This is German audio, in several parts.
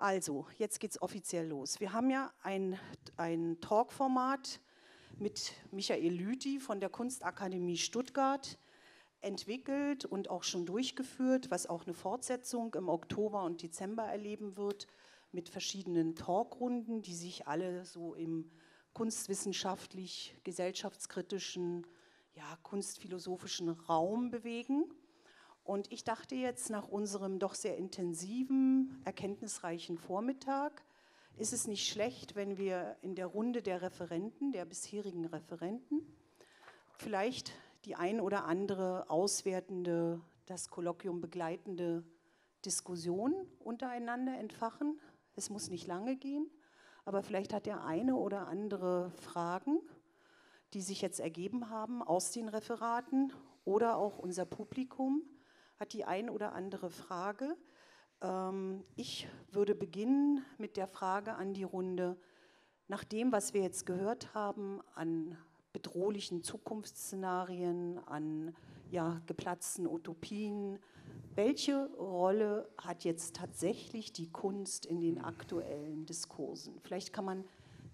Also, jetzt geht es offiziell los. Wir haben ja ein, ein Talkformat mit Michael Lüthi von der Kunstakademie Stuttgart entwickelt und auch schon durchgeführt, was auch eine Fortsetzung im Oktober und Dezember erleben wird, mit verschiedenen Talkrunden, die sich alle so im kunstwissenschaftlich, gesellschaftskritischen, ja, kunstphilosophischen Raum bewegen. Und ich dachte jetzt nach unserem doch sehr intensiven, erkenntnisreichen Vormittag, ist es nicht schlecht, wenn wir in der Runde der Referenten, der bisherigen Referenten, vielleicht die ein oder andere auswertende, das Kolloquium begleitende Diskussion untereinander entfachen. Es muss nicht lange gehen, aber vielleicht hat der eine oder andere Fragen, die sich jetzt ergeben haben aus den Referaten oder auch unser Publikum hat die ein oder andere Frage. Ähm, ich würde beginnen mit der Frage an die Runde, nach dem, was wir jetzt gehört haben an bedrohlichen Zukunftsszenarien, an ja, geplatzten Utopien, welche Rolle hat jetzt tatsächlich die Kunst in den aktuellen Diskursen? Vielleicht kann man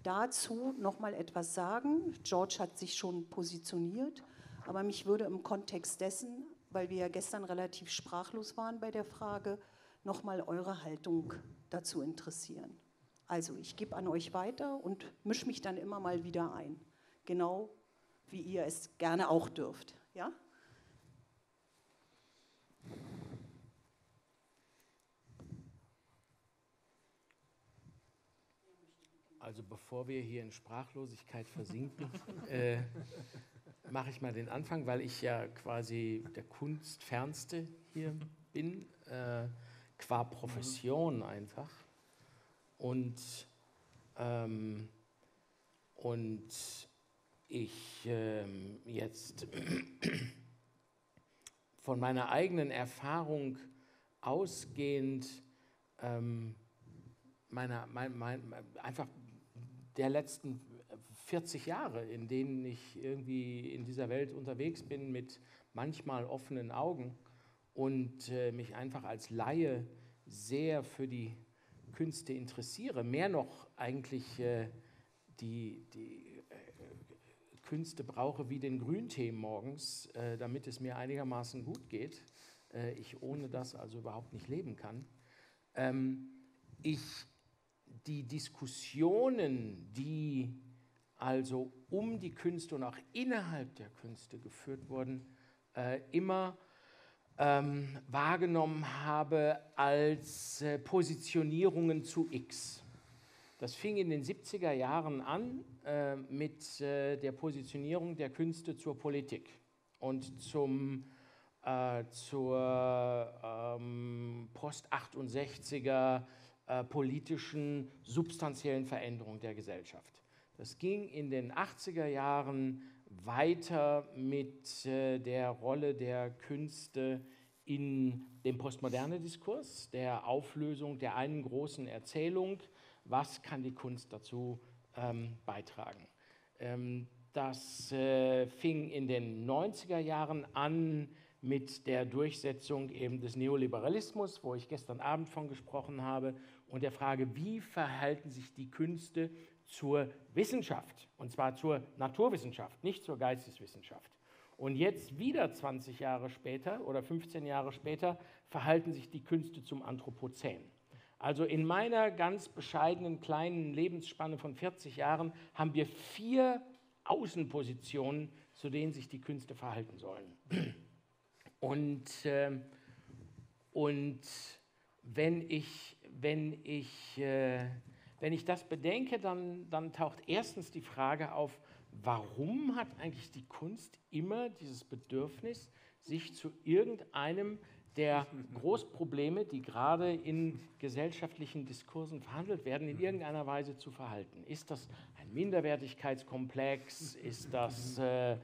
dazu noch mal etwas sagen. George hat sich schon positioniert, aber mich würde im Kontext dessen weil wir ja gestern relativ sprachlos waren bei der Frage, nochmal eure Haltung dazu interessieren. Also ich gebe an euch weiter und mische mich dann immer mal wieder ein, genau wie ihr es gerne auch dürft. Ja? Also bevor wir hier in Sprachlosigkeit versinken, äh, mache ich mal den Anfang, weil ich ja quasi der Kunstfernste hier bin, äh, qua Profession einfach. Und, ähm, und ich ähm, jetzt von meiner eigenen Erfahrung ausgehend ähm, meiner, mein, mein, einfach der letzten 40 Jahre, in denen ich irgendwie in dieser Welt unterwegs bin mit manchmal offenen Augen und äh, mich einfach als Laie sehr für die Künste interessiere, mehr noch eigentlich äh, die, die äh, Künste brauche wie den Grüntee morgens, äh, damit es mir einigermaßen gut geht. Äh, ich ohne das also überhaupt nicht leben kann. Ähm, ich die Diskussionen, die also um die Künste und auch innerhalb der Künste geführt wurden, äh, immer ähm, wahrgenommen habe als äh, Positionierungen zu X. Das fing in den 70er Jahren an äh, mit äh, der Positionierung der Künste zur Politik und zum, äh, zur ähm, Post-68er äh, politischen, substanziellen Veränderung der Gesellschaft. Das ging in den 80er Jahren weiter mit äh, der Rolle der Künste in dem postmoderne Diskurs, der Auflösung der einen großen Erzählung, was kann die Kunst dazu ähm, beitragen. Ähm, das äh, fing in den 90er Jahren an mit der Durchsetzung eben des Neoliberalismus, wo ich gestern Abend von gesprochen habe, und der Frage, wie verhalten sich die Künste zur Wissenschaft, und zwar zur Naturwissenschaft, nicht zur Geisteswissenschaft. Und jetzt wieder 20 Jahre später oder 15 Jahre später verhalten sich die Künste zum Anthropozän. Also in meiner ganz bescheidenen kleinen Lebensspanne von 40 Jahren haben wir vier Außenpositionen, zu denen sich die Künste verhalten sollen. Und, äh, und wenn ich, wenn ich äh, wenn ich das bedenke, dann, dann taucht erstens die Frage auf, warum hat eigentlich die Kunst immer dieses Bedürfnis, sich zu irgendeinem der Großprobleme, die gerade in gesellschaftlichen Diskursen verhandelt werden, in irgendeiner Weise zu verhalten. Ist das ein Minderwertigkeitskomplex? Ist das, äh,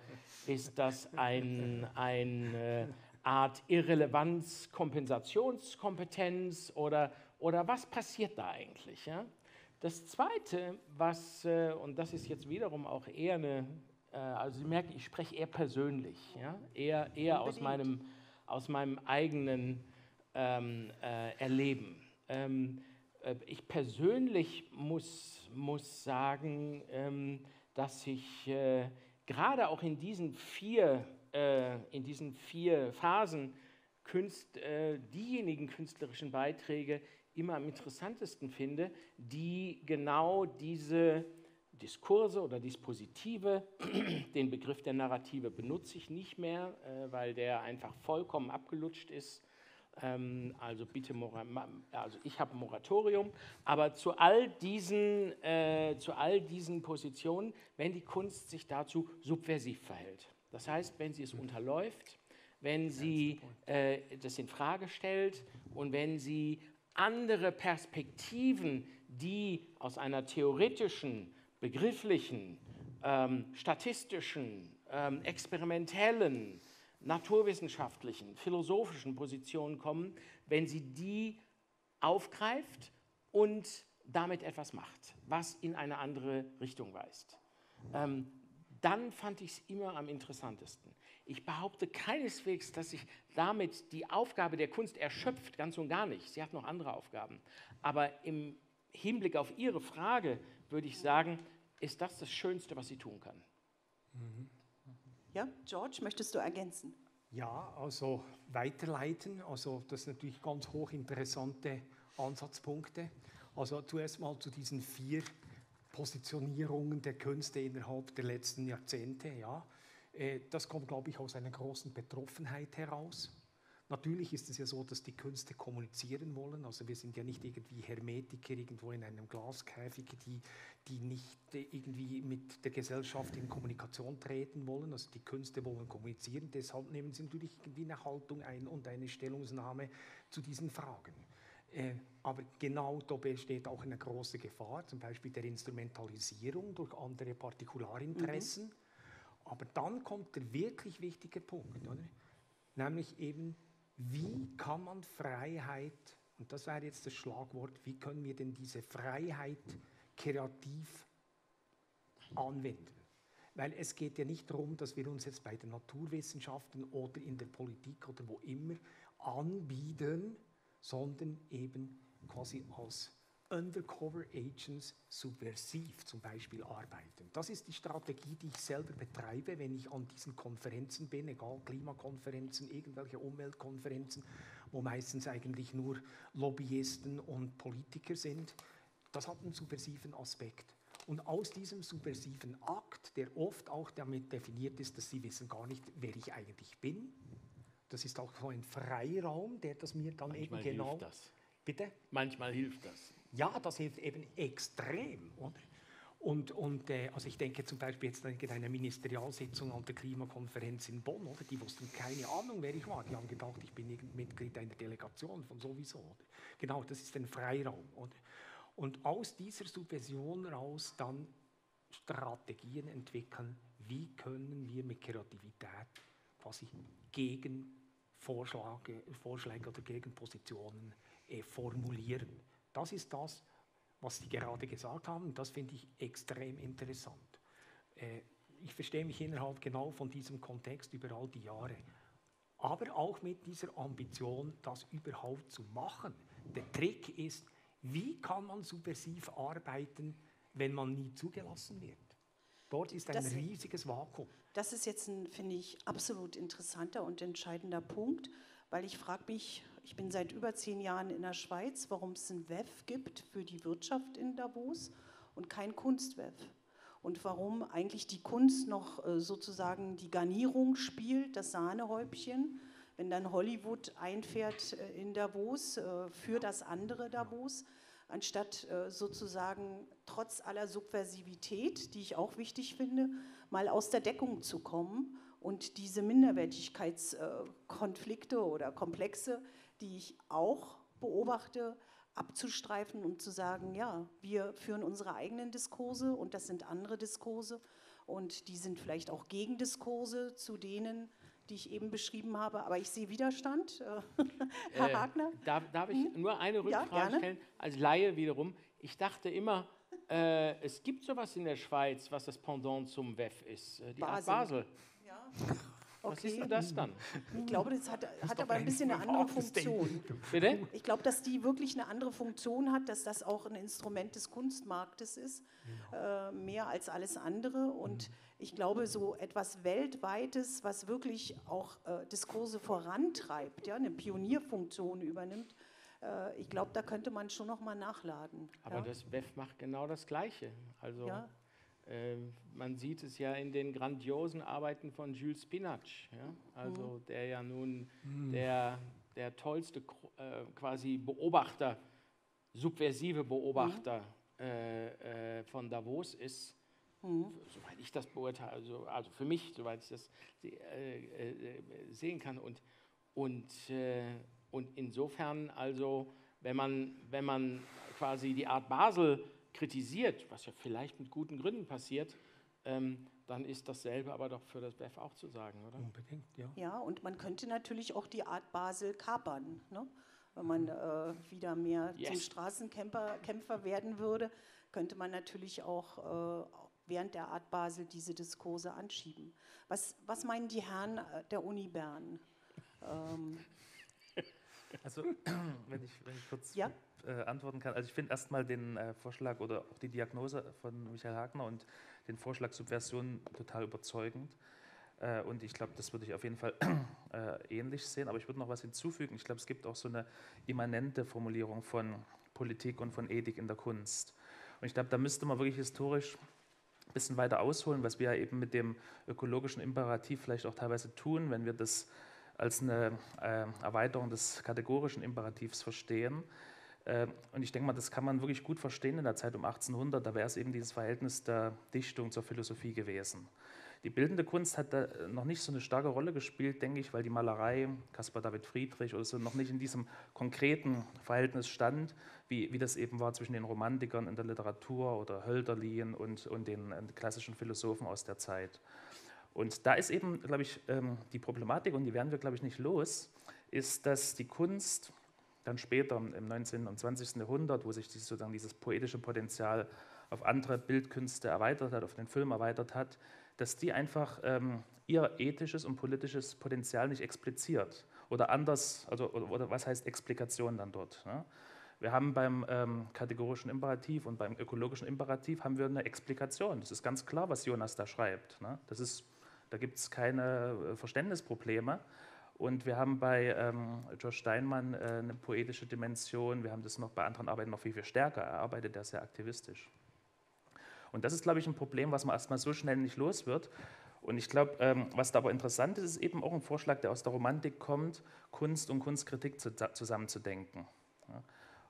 ist das ein, eine äh, Art Irrelevanz, Kompensationskompetenz oder, oder was passiert da eigentlich? Ja? Das Zweite, was, äh, und das ist jetzt wiederum auch eher eine, äh, also Sie merken, ich spreche eher persönlich, ja? eher, eher aus, meinem, aus meinem eigenen ähm, äh, Erleben. Ähm, äh, ich persönlich muss, muss sagen, ähm, dass ich äh, gerade auch in diesen vier, äh, in diesen vier Phasen Künst, diejenigen künstlerischen Beiträge immer am interessantesten finde, die genau diese Diskurse oder Dispositive, den Begriff der Narrative benutze ich nicht mehr, äh, weil der einfach vollkommen abgelutscht ist. Ähm, also bitte, also ich habe Moratorium, aber zu all, diesen, äh, zu all diesen Positionen, wenn die Kunst sich dazu subversiv verhält. Das heißt, wenn sie es unterläuft, wenn sie äh, das in Frage stellt und wenn sie andere Perspektiven, die aus einer theoretischen, begrifflichen, ähm, statistischen, ähm, experimentellen, naturwissenschaftlichen, philosophischen Positionen kommen, wenn sie die aufgreift und damit etwas macht, was in eine andere Richtung weist. Ähm, dann fand ich es immer am interessantesten. Ich behaupte keineswegs, dass sich damit die Aufgabe der Kunst erschöpft, ganz und gar nicht. Sie hat noch andere Aufgaben. Aber im Hinblick auf Ihre Frage würde ich sagen, ist das das Schönste, was sie tun kann. Mhm. Ja, George, möchtest du ergänzen? Ja, also weiterleiten. Also das sind natürlich ganz hochinteressante Ansatzpunkte. Also zuerst mal zu diesen vier Positionierungen der Künste innerhalb der letzten Jahrzehnte. Ja. Äh, das kommt, glaube ich, aus einer großen Betroffenheit heraus. Natürlich ist es ja so, dass die Künste kommunizieren wollen. Also wir sind ja nicht irgendwie Hermetiker irgendwo in einem Glaskäfig, die, die nicht irgendwie mit der Gesellschaft in Kommunikation treten wollen. Also die Künste wollen kommunizieren. Deshalb nehmen sie natürlich irgendwie eine Haltung ein und eine Stellungnahme zu diesen Fragen. Äh, aber genau da besteht auch eine große Gefahr, zum Beispiel der Instrumentalisierung durch andere Partikularinteressen. Mhm. Aber dann kommt der wirklich wichtige Punkt, oder? nämlich eben wie kann man Freiheit, und das wäre jetzt das Schlagwort, wie können wir denn diese Freiheit kreativ anwenden? Weil es geht ja nicht darum, dass wir uns jetzt bei den Naturwissenschaften oder in der Politik oder wo immer anbieten, sondern eben quasi als Undercover Agents subversiv zum Beispiel arbeiten. Das ist die Strategie, die ich selber betreibe, wenn ich an diesen Konferenzen bin, egal Klimakonferenzen, irgendwelche Umweltkonferenzen, wo meistens eigentlich nur Lobbyisten und Politiker sind. Das hat einen subversiven Aspekt. Und aus diesem subversiven Akt, der oft auch damit definiert ist, dass sie wissen gar nicht, wer ich eigentlich bin, das ist auch so ein Freiraum, der das mir dann Manchmal eben genau. Hilft das. Bitte? Manchmal hilft das. Ja, das hilft eben extrem. Oder? Und, und äh, also ich denke zum Beispiel jetzt an eine Ministerialsitzung an der Klimakonferenz in Bonn, oder? die wussten keine Ahnung, wer ich war. Die haben gedacht, ich bin Mitglied einer Delegation von sowieso. Oder? Genau, das ist ein Freiraum. Oder? Und aus dieser Subversion raus dann Strategien entwickeln, wie können wir mit Kreativität quasi gegen Vorschläge, Vorschläge oder Gegenpositionen äh, formulieren. Das ist das, was Sie gerade gesagt haben. Das finde ich extrem interessant. Äh, ich verstehe mich innerhalb genau von diesem Kontext über all die Jahre. Aber auch mit dieser Ambition, das überhaupt zu machen. Der Trick ist, wie kann man subversiv arbeiten, wenn man nie zugelassen wird? Dort ist ein das, riesiges Vakuum. Das ist jetzt ein, finde ich, absolut interessanter und entscheidender Punkt, weil ich frage mich, ich bin seit über zehn Jahren in der Schweiz, warum es ein WEF gibt für die Wirtschaft in Davos und kein Kunst-WEF. Und warum eigentlich die Kunst noch äh, sozusagen die Garnierung spielt, das Sahnehäubchen, wenn dann Hollywood einfährt äh, in Davos äh, für das andere Davos, anstatt sozusagen trotz aller Subversivität, die ich auch wichtig finde, mal aus der Deckung zu kommen und diese Minderwertigkeitskonflikte oder Komplexe die ich auch beobachte, abzustreifen und zu sagen, ja, wir führen unsere eigenen Diskurse und das sind andere Diskurse und die sind vielleicht auch Gegendiskurse zu denen, die ich eben beschrieben habe. Aber ich sehe Widerstand. Herr äh, Hagner? Darf, darf ich hm? nur eine Rückfrage ja, stellen? Als Laie wiederum. Ich dachte immer, äh, es gibt sowas in der Schweiz, was das Pendant zum WEF ist. Äh, die Basel. Art Basel. Ja. Was Okay. ist denn das dann? Ich glaube, das hat, hat aber ein bisschen eine andere Funktion. Bitte? Ich glaube, dass die wirklich eine andere Funktion hat, dass das auch ein Instrument des Kunstmarktes ist, äh, mehr als alles andere. Und ich glaube, so etwas Weltweites, was wirklich auch äh, Diskurse vorantreibt, ja, eine Pionierfunktion übernimmt, äh, ich glaube, da könnte man schon noch mal nachladen. Aber ja. das WEF macht genau das Gleiche. Also Ja. Äh, man sieht es ja in den grandiosen Arbeiten von Jules Spinach, ja? also Mhm. der ja nun der, der tollste äh, quasi Beobachter, subversive Beobachter Mhm. äh, äh, von Davos ist. Mhm. Soweit ich das beurteile, also, also für mich, soweit ich das äh, äh, sehen kann. Und, und, und insofern, also, wenn man, wenn man quasi die Art Basel kritisiert, was ja vielleicht mit guten Gründen passiert, ähm, dann ist dasselbe aber doch für das BEF auch zu sagen, oder? Unbedingt, ja. Ja, und man könnte natürlich auch die Art Basel kapern, ne? wenn man äh, wieder mehr zum Yes. Straßenkämpfer Kämpfer werden würde, könnte man natürlich auch äh, während der Art Basel diese Diskurse anschieben. Was, was meinen die Herren äh, der Uni Bern? Ähm, Also, wenn ich, wenn ich kurz Ja. Äh, antworten kann. Also ich finde erstmal den äh, Vorschlag oder auch die Diagnose von Michael Hagner und den Vorschlag Subversion total überzeugend. Äh, und ich glaube, das würde ich auf jeden Fall äh, ähnlich sehen. Aber ich würde noch was hinzufügen. Ich glaube, es gibt auch so eine immanente Formulierung von Politik und von Ethik in der Kunst. Und ich glaube, da müsste man wirklich historisch ein bisschen weiter ausholen, was wir ja eben mit dem ökologischen Imperativ vielleicht auch teilweise tun, wenn wir das als eine äh, Erweiterung des kategorischen Imperativs verstehen. Äh, und ich denke mal, das kann man wirklich gut verstehen in der Zeit um 1800. Da wäre es eben dieses Verhältnis der Dichtung zur Philosophie gewesen. Die bildende Kunst hat da noch nicht so eine starke Rolle gespielt, denke ich, weil die Malerei, Caspar David Friedrich oder so, noch nicht in diesem konkreten Verhältnis stand, wie, wie das eben war zwischen den Romantikern in der Literatur oder Hölderlin und, und den, äh, klassischen Philosophen aus der Zeit. Und da ist eben, glaube ich, ähm, die Problematik, und die werden wir, glaube ich, nicht los, ist, dass die Kunst dann später im 19. und 20. Jahrhundert, wo sich dieses, sozusagen dieses poetische Potenzial auf andere Bildkünste erweitert hat, auf den Film erweitert hat, dass die einfach ähm, ihr ethisches und politisches Potenzial nicht expliziert. Oder anders, also, oder, oder was heißt Explikation dann dort? Ne? Wir haben beim ähm, kategorischen Imperativ und beim ökologischen Imperativ haben wir eine Explikation. Das ist ganz klar, was Jonas da schreibt. Ne? Das ist, da gibt es keine äh, Verständnisprobleme. Und wir haben bei ähm, George Steinmann äh, eine poetische Dimension. Wir haben das noch bei anderen Arbeiten noch viel, viel stärker. Er arbeitet ja sehr aktivistisch. Und das ist, glaube ich, ein Problem, was man erstmal so schnell nicht los wird. Und ich glaube, ähm, was da aber interessant ist, ist eben auch ein Vorschlag, der aus der Romantik kommt, Kunst und Kunstkritik zu, zusammenzudenken. Ja.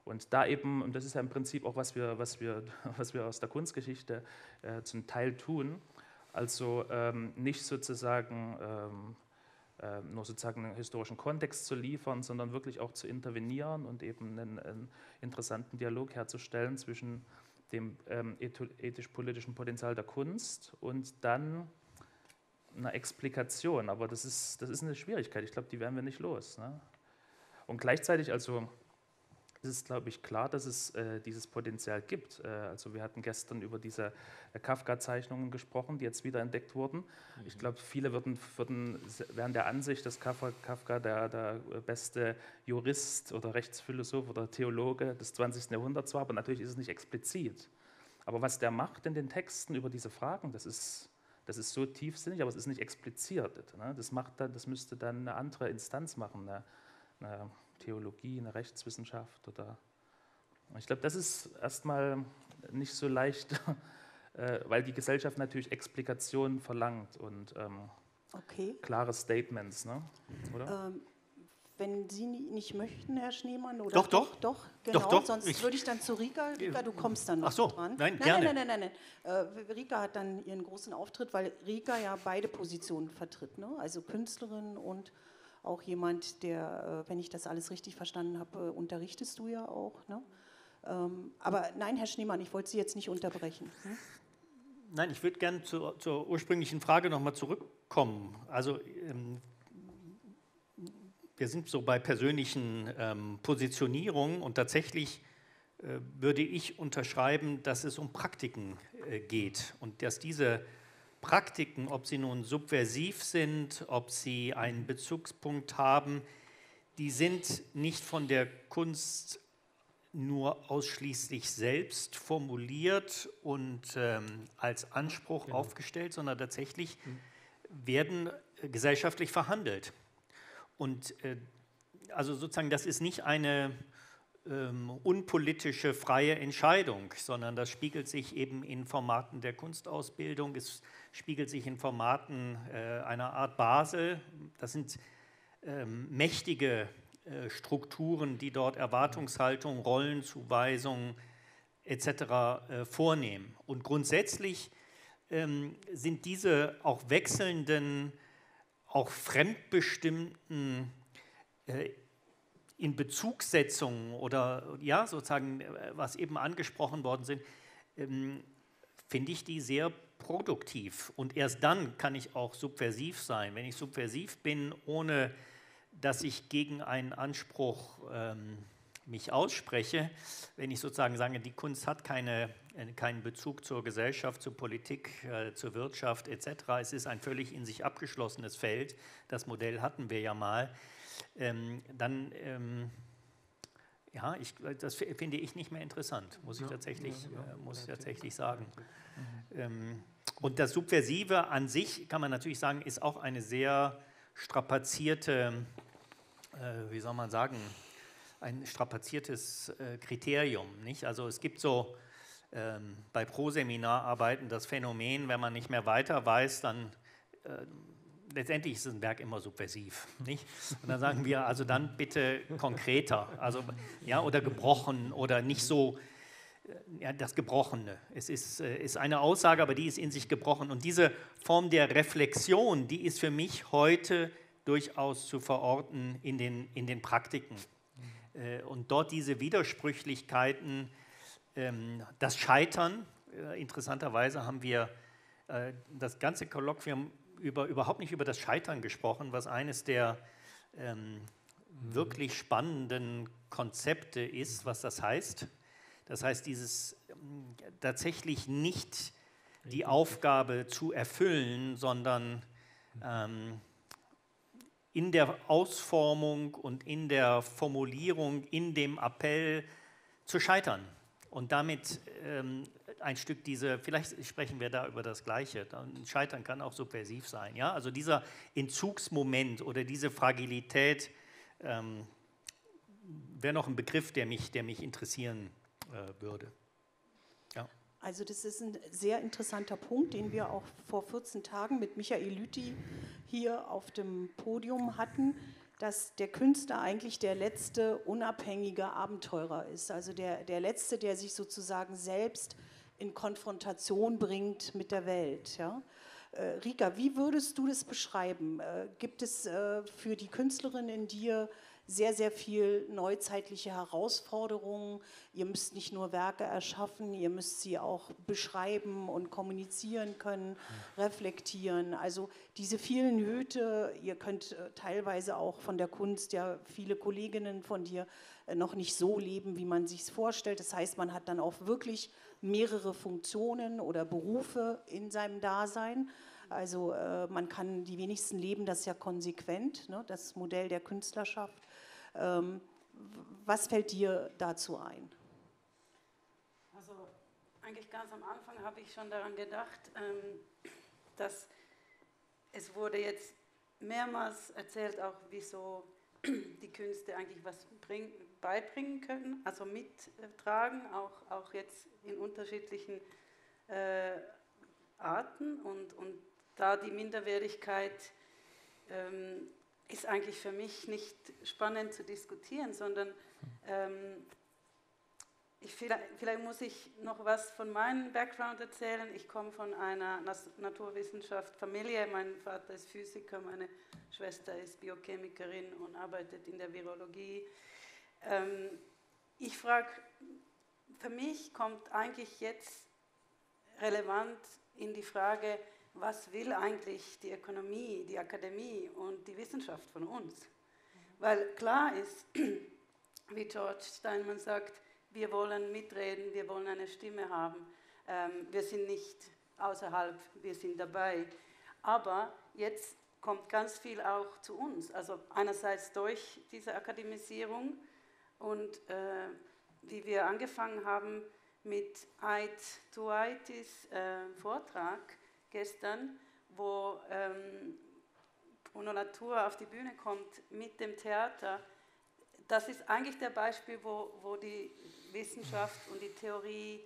Und da eben, und das ist ja im Prinzip auch, was wir, was wir, was wir aus der Kunstgeschichte äh, zum Teil tun, also ähm, nicht sozusagen ähm, äh, nur sozusagen einen historischen Kontext zu liefern, sondern wirklich auch zu intervenieren und eben einen, einen interessanten Dialog herzustellen zwischen dem ähm, ethisch-politischen Potenzial der Kunst und dann einer Explikation. Aber das ist, das ist eine Schwierigkeit. Ich glaube, die werden wir nicht los. Ne? Und gleichzeitig, also es ist, glaube ich, klar, dass es äh, dieses Potenzial gibt. Äh, also wir hatten gestern über diese äh, Kafka-Zeichnungen gesprochen, die jetzt wieder entdeckt wurden. Mhm. Ich glaube, viele würden, würden, wären der Ansicht, dass Kafka, Kafka der, der, beste Jurist oder Rechtsphilosoph oder Theologe des 20. Jahrhunderts war, aber natürlich ist es nicht explizit. Aber was der macht in den Texten über diese Fragen, das ist, das ist so tiefsinnig, aber es ist nicht expliziert. Ne? Das, macht dann, das müsste dann eine andere Instanz machen, eine, eine Theologie, eine Rechtswissenschaft oder. Ich glaube, das ist erstmal nicht so leicht, weil die Gesellschaft natürlich Explikationen verlangt und ähm, okay. klare Statements, ne? oder? Ähm, wenn Sie nicht möchten, Herr Schneemann, oder? Doch, doch. Doch, genau. Doch, doch. Sonst Ich- würde ich dann zu Rika. Rika, du kommst dann noch Ach so. dran. Nein, nein, gerne. nein, nein, nein, nein. Äh, Rika hat dann ihren großen Auftritt, weil Rika ja beide Positionen vertritt. Ne? Also Künstlerin und auch jemand, der, äh, wenn ich das alles richtig verstanden habe, äh, unterrichtest du ja auch. Ne? Ähm, aber nein, Herr Schneemann, ich wollte Sie jetzt nicht unterbrechen. Hm? Nein, ich würde gerne zur, zur ursprünglichen Frage nochmal zurückkommen. Also ähm, wir sind so bei persönlichen ähm, Positionierungen und tatsächlich äh, würde ich unterschreiben, dass es um Praktiken geht und dass diese Praktiken, ob sie nun subversiv sind, ob sie einen Bezugspunkt haben, die sind nicht von der Kunst nur ausschließlich selbst formuliert und ähm, als Anspruch genau. aufgestellt, sondern tatsächlich werden gesellschaftlich verhandelt. Und äh, also sozusagen, das ist nicht eine ähm, unpolitische freie Entscheidung, sondern das spiegelt sich eben in Formaten der Kunstausbildung, es spiegelt sich in Formaten äh, einer Art Basel. Das sind ähm, mächtige äh, Strukturen, die dort Erwartungshaltung, Rollenzuweisungen etc. Äh, vornehmen. Und grundsätzlich ähm, sind diese auch wechselnden, auch fremdbestimmten äh, in Bezugssetzungen oder ja, sozusagen, was eben angesprochen worden sind, ähm, finde ich die sehr produktiv. Und erst dann kann ich auch subversiv sein. Wenn ich subversiv bin, ohne dass ich gegen einen Anspruch ähm, mich ausspreche, wenn ich sozusagen sage, die Kunst hat keine, äh, keinen Bezug zur Gesellschaft, zur Politik, äh, zur Wirtschaft etc. Es ist ein völlig in sich abgeschlossenes Feld. Das Modell hatten wir ja mal. Ähm, dann, ähm, ja, ich, das finde ich nicht mehr interessant, muss ich tatsächlich, äh, muss ich tatsächlich sagen. Mhm. und das Subversive an sich, kann man natürlich sagen, ist auch eine sehr strapazierte, äh, wie soll man sagen, ein strapaziertes äh, Kriterium. Nicht? Also es gibt so ähm, bei Pro-Seminararbeiten das Phänomen, wenn man nicht mehr weiter weiß, dann äh, letztendlich ist ein Werk immer subversiv. Nicht? Und dann sagen wir, also dann bitte konkreter, also, ja, oder gebrochen oder nicht so ja, das Gebrochene. Es ist, äh, ist eine Aussage, aber die ist in sich gebrochen. Und diese Form der Reflexion, die ist für mich heute durchaus zu verorten in den, in den Praktiken. Äh, und dort diese Widersprüchlichkeiten, ähm, das Scheitern, äh, interessanterweise haben wir das ganze Kolloquium über, überhaupt nicht über das Scheitern gesprochen, was eines der ähm, wirklich spannenden Konzepte ist, was das heißt. Das heißt, dieses ähm, tatsächlich nicht die Aufgabe zu erfüllen, sondern ähm, in der Ausformung und in der Formulierung, in dem Appell zu scheitern und damit ähm, ein Stück diese, vielleicht sprechen wir da über das Gleiche, Scheitern kann auch subversiv sein, ja, also dieser Entzugsmoment oder diese Fragilität ähm, wäre noch ein Begriff, der mich, der mich interessieren äh, würde. Ja. Also das ist ein sehr interessanter Punkt, den wir auch vor 14 Tagen mit Michael Lüthi hier auf dem Podium hatten, dass der Künstler eigentlich der letzte unabhängige Abenteurer ist. Also der, der letzte, der sich sozusagen selbst in Konfrontation bringt mit der Welt. Ja? Äh, Rika, wie würdest du das beschreiben? Äh, gibt es äh, für die Künstlerin in dir sehr, sehr viel neuzeitliche Herausforderungen. Ihr müsst nicht nur Werke erschaffen, ihr müsst sie auch beschreiben und kommunizieren können, reflektieren. Also diese vielen Hüte, ihr könnt teilweise auch von der Kunst, ja viele Kolleginnen von dir noch nicht so leben, wie man sich es vorstellt. Das heißt, man hat dann auch wirklich mehrere Funktionen oder Berufe in seinem Dasein. Also äh, man kann, die wenigsten leben das ja konsequent, ne, das Modell der Künstlerschaft. Ähm, was fällt dir dazu ein? Also eigentlich ganz am Anfang habe ich schon daran gedacht, ähm, dass es wurde jetzt mehrmals erzählt, auch wieso die Künste eigentlich was bring, beibringen können, also mittragen, auch, auch jetzt in unterschiedlichen äh, Arten und, und da die Minderwertigkeit ähm, ist eigentlich für mich nicht spannend zu diskutieren, sondern ähm, ich, vielleicht, vielleicht, muss ich noch was von meinem Background erzählen. Ich komme von einer Naturwissenschaft Familie. Mein Vater ist Physiker, meine Schwester ist Biochemikerin und arbeitet in der Virologie. Ähm, ich frage, für mich kommt eigentlich jetzt relevant in die Frage, was will eigentlich die Ökonomie, die Akademie und die Wissenschaft von uns? Weil klar ist, wie George Steinmann sagt, wir wollen mitreden, wir wollen eine Stimme haben. Ähm, wir sind nicht außerhalb, wir sind dabei. Aber jetzt kommt ganz viel auch zu uns. Also einerseits durch diese Akademisierung und äh, wie wir angefangen haben mit Eid to Eitis äh, Vortrag gestern, wo ähm, Latour auf die Bühne kommt mit dem Theater. Das ist eigentlich der Beispiel, wo, wo die Wissenschaft und die Theorie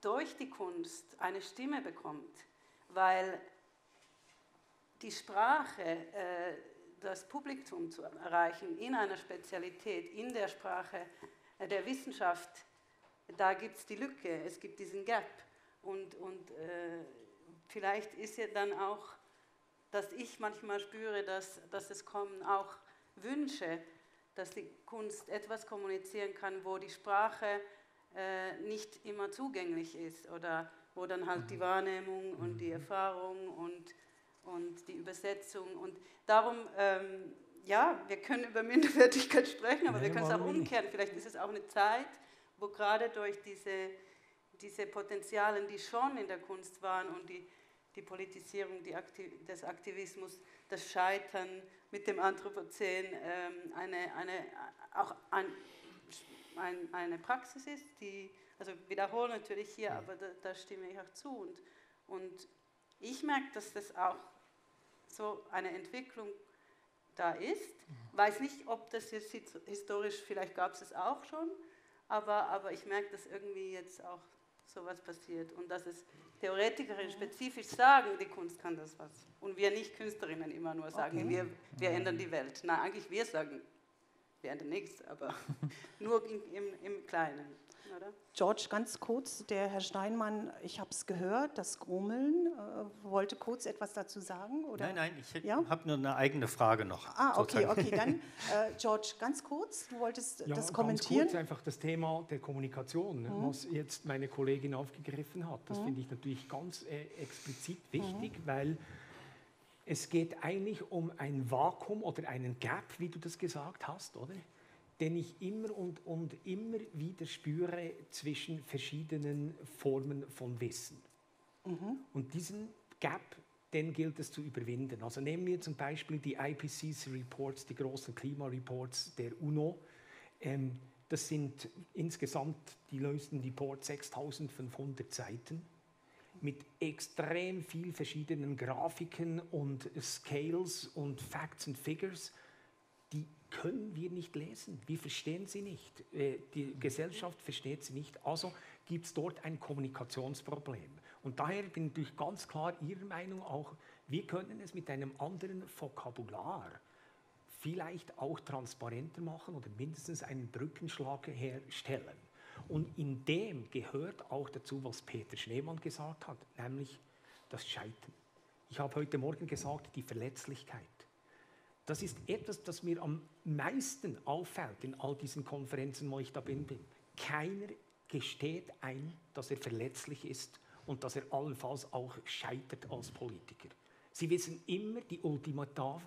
durch die Kunst eine Stimme bekommt, weil die Sprache, äh, das Publikum zu erreichen in einer Spezialität, in der Sprache der Wissenschaft, da gibt es die Lücke, es gibt diesen Gap. Und, und äh, vielleicht ist ja dann auch, dass ich manchmal spüre, dass, dass es kommen auch Wünsche, dass die Kunst etwas kommunizieren kann, wo die Sprache äh, nicht immer zugänglich ist oder wo dann halt die mhm. Wahrnehmung und die mhm. Erfahrung und und die Übersetzung. Und darum, ähm, ja, wir können über Minderwertigkeit sprechen, aber nee, wir können es auch umkehren. Vielleicht ist es auch eine Zeit, wo gerade durch diese, diese Potenzialen, die schon in der Kunst waren und die, die Politisierung die Aktiv des Aktivismus, das Scheitern mit dem Anthropozän ähm, eine, eine, auch ein, ein, eine Praxis ist, die, also wiederhole natürlich hier, aber da, da stimme ich auch zu. Und, und ich merke, dass das auch so eine Entwicklung da ist. Weiß nicht, ob das jetzt historisch, vielleicht gab es es auch schon, aber, aber ich merke, dass irgendwie jetzt auch sowas passiert und dass es Theoretikerinnen spezifisch sagen, die Kunst kann das was. Und wir nicht Künstlerinnen immer nur sagen, okay. wir, wir ändern die Welt. Nein, eigentlich wir sagen, wir ändern nichts, aber nur im, im, im Kleinen oder? George, ganz kurz, der Herr Steinmann, ich habe es gehört, das Grummeln, äh, wollte kurz etwas dazu sagen? Oder? Nein, nein, ich ja? habe nur eine eigene Frage noch. Ah, okay, okay, dann äh, George, ganz kurz, du wolltest ja, das kommentieren? Ganz kurz einfach das Thema der Kommunikation, ne, mhm. was jetzt meine Kollegin aufgegriffen hat. Das mhm. finde ich natürlich ganz äh, explizit wichtig, mhm. weil es geht eigentlich um ein Vakuum oder einen Gap, wie du das gesagt hast, oder? Den ich immer und, und immer wieder spüre zwischen verschiedenen Formen von Wissen. Mhm. Und diesen Gap, den gilt es zu überwinden. Also nehmen wir zum Beispiel die IPCC Reports, die großen Klimareports der UNO. Ähm, das sind insgesamt, die lösten Report 6500 Seiten mit extrem viel verschiedenen Grafiken und Scales und Facts and Figures können wir nicht lesen. Wir verstehen sie nicht. Äh, die Gesellschaft versteht sie nicht. Also gibt es dort ein Kommunikationsproblem. Und daher bin ich ganz klar Ihrer Meinung auch, wir können es mit einem anderen Vokabular vielleicht auch transparenter machen oder mindestens einen Brückenschlag herstellen. Und in dem gehört auch dazu, was Peter Schneemann gesagt hat, nämlich das Scheitern. Ich habe heute Morgen gesagt, die Verletzlichkeit. Das ist etwas, das mir am meisten auffällt in all diesen Konferenzen, wo ich da bin. Keiner gesteht ein, dass er verletzlich ist und dass er allenfalls auch scheitert als Politiker. Sie wissen immer die ultimative,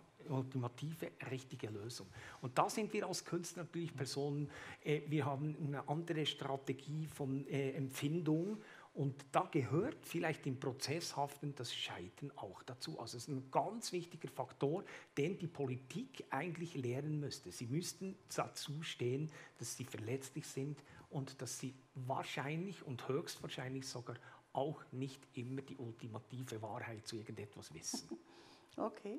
richtige Lösung. Und da sind wir als Künstler natürlich Personen, äh, wir haben eine andere Strategie von äh, Empfindung und da gehört vielleicht im Prozesshaften das Scheitern auch dazu. Also es ist ein ganz wichtiger Faktor, den die Politik eigentlich lehren müsste. Sie müssten dazu stehen, dass sie verletzlich sind und dass sie wahrscheinlich und höchstwahrscheinlich sogar auch nicht immer die ultimative Wahrheit zu irgendetwas wissen. Okay.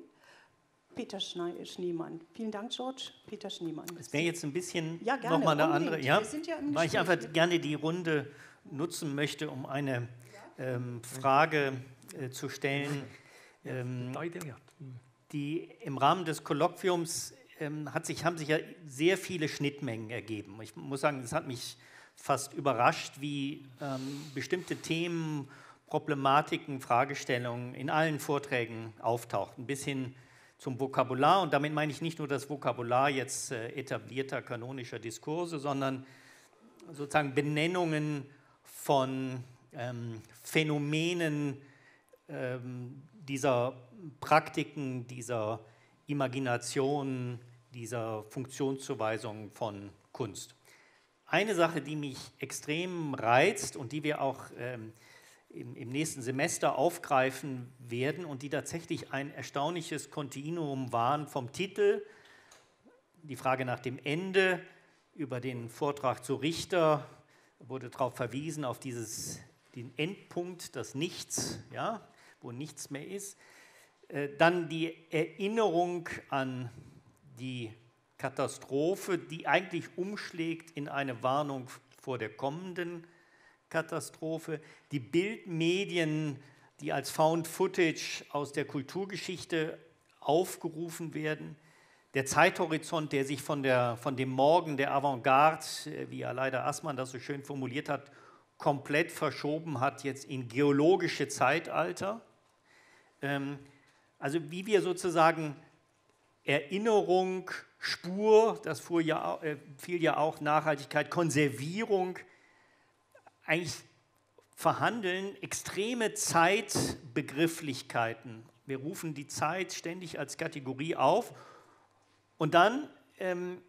Peter Schneemann. Vielen Dank, George. Peter Schneemann. Es wäre jetzt ein bisschen ja, nochmal eine andere, ja, ja weil ich einfach gerne die Runde nutzen möchte, um eine ähm, Frage äh, zu stellen, ähm, die im Rahmen des Kolloquiums ähm, hat sich, haben sich ja sehr viele Schnittmengen ergeben. Ich muss sagen, es hat mich fast überrascht, wie ähm, bestimmte Themen, Problematiken, Fragestellungen in allen Vorträgen auftauchten, bis hin zum Vokabular. Und damit meine ich nicht nur das Vokabular jetzt äh, etablierter kanonischer Diskurse, sondern sozusagen Benennungen von ähm, Phänomenen ähm, dieser Praktiken, dieser Imagination, dieser Funktionszuweisung von Kunst. Eine Sache, die mich extrem reizt und die wir auch ähm, im, im nächsten Semester aufgreifen werden und die tatsächlich ein erstaunliches Kontinuum waren vom Titel, die Frage nach dem Ende, über den Vortrag zu Richter wurde darauf verwiesen, auf dieses, den Endpunkt, das Nichts, ja, wo nichts mehr ist. Äh, dann die Erinnerung an die Katastrophe, die eigentlich umschlägt in eine Warnung vor der kommenden Katastrophe. Die Bildmedien, die als Found Footage aus der Kulturgeschichte aufgerufen werden. Der Zeithorizont, der sich von, der, von dem Morgen der Avantgarde, äh, wie ja leider Assmann das so schön formuliert hat, komplett verschoben hat, jetzt in geologische Zeitalter. Ähm, also wie wir sozusagen Erinnerung, Spur, das ja, äh, fiel ja auch Nachhaltigkeit, Konservierung, eigentlich verhandeln extreme Zeitbegrifflichkeiten. Wir rufen die Zeit ständig als Kategorie auf und dann ähm,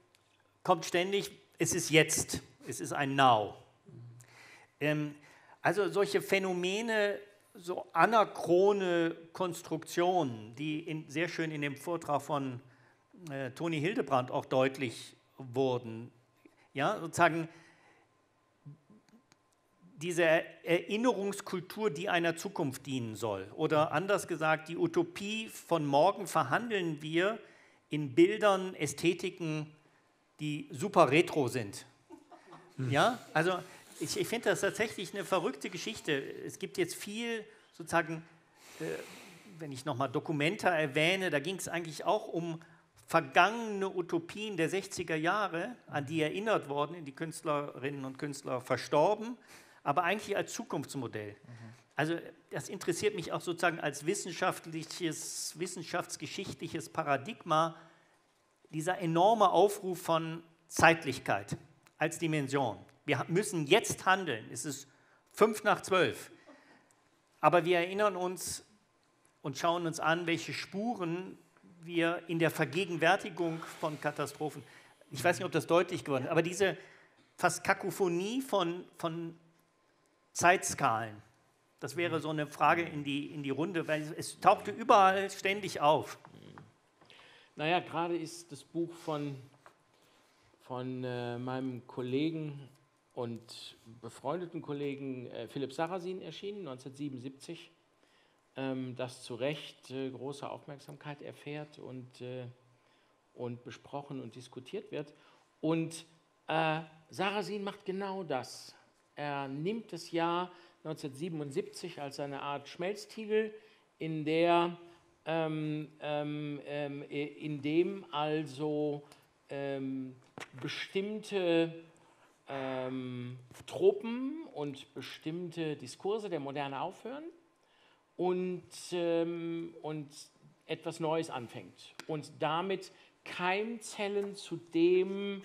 kommt ständig, es ist jetzt, es ist ein Now. Ähm, also solche Phänomene, so anachrone Konstruktionen, die in, sehr schön in dem Vortrag von äh, Toni Hildebrand auch deutlich wurden. Ja, sozusagen diese Erinnerungskultur, die einer Zukunft dienen soll. Oder anders gesagt, die Utopie von morgen verhandeln wir in Bildern, Ästhetiken, die super retro sind. Ja, also ich, ich finde das tatsächlich eine verrückte Geschichte. Es gibt jetzt viel sozusagen, äh, wenn ich nochmal Dokumenta erwähne, da ging es eigentlich auch um vergangene Utopien der 60er Jahre, an die erinnert worden, die Künstlerinnen und Künstler verstorben, aber eigentlich als Zukunftsmodell. Also das interessiert mich auch sozusagen als wissenschaftliches, wissenschaftsgeschichtliches Paradigma, dieser enorme Aufruf von Zeitlichkeit als Dimension. Wir müssen jetzt handeln. Es ist fünf nach zwölf. Aber wir erinnern uns und schauen uns an, welche Spuren wir in der Vergegenwärtigung von Katastrophen, ich weiß nicht, ob das deutlich geworden ist, aber diese fast Kakophonie von, von Zeitskalen, das wäre so eine Frage in die, in die Runde, weil es tauchte überall ständig auf. Naja, gerade ist das Buch von, von äh, meinem Kollegen und befreundeten Kollegen äh, Philipp Sarrazin erschienen, 1977 ähm, das zu Recht äh, große Aufmerksamkeit erfährt und, äh, und besprochen und diskutiert wird. Und äh, Sarrazin macht genau das. Er nimmt das Jahr 1977 als eine Art Schmelztiegel, in, der, ähm, ähm, ähm in dem also ähm, bestimmte ähm, Tropen und bestimmte Diskurse der Moderne aufhören und, und etwas Neues anfängt und damit Keimzellen zu dem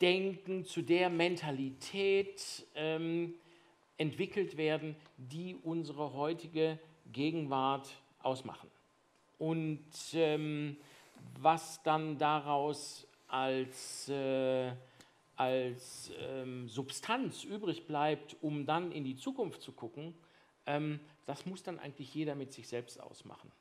Denken, zu der Mentalität ähm, entwickelt werden, die unsere heutige Gegenwart ausmachen. Und ähm, was dann daraus als, äh, als ähm, Substanz übrig bleibt, um dann in die Zukunft zu gucken, ähm, das muss dann eigentlich jeder mit sich selbst ausmachen.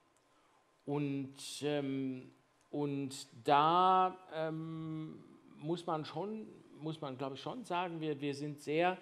Und, ähm, und da ähm, muss man schon, muss man glaube ich schon sagen, wir, wir sind sehr